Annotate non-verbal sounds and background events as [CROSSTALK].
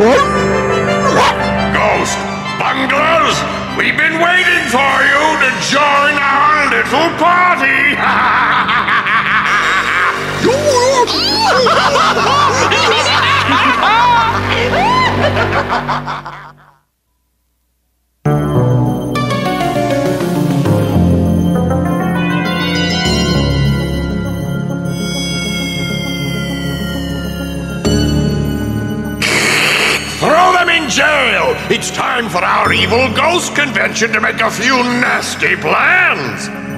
Ghost, bunglers, we've been waiting for you to join our little party. Throw [LAUGHS] [LAUGHS] [LAUGHS] It's time for our evil ghost convention to make a few nasty plans!